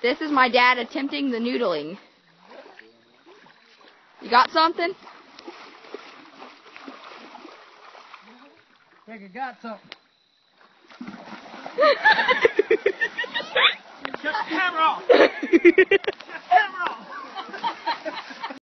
This is my dad attempting the noodling. You got something? I think I got something. Shut the camera off.